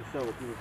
下午就是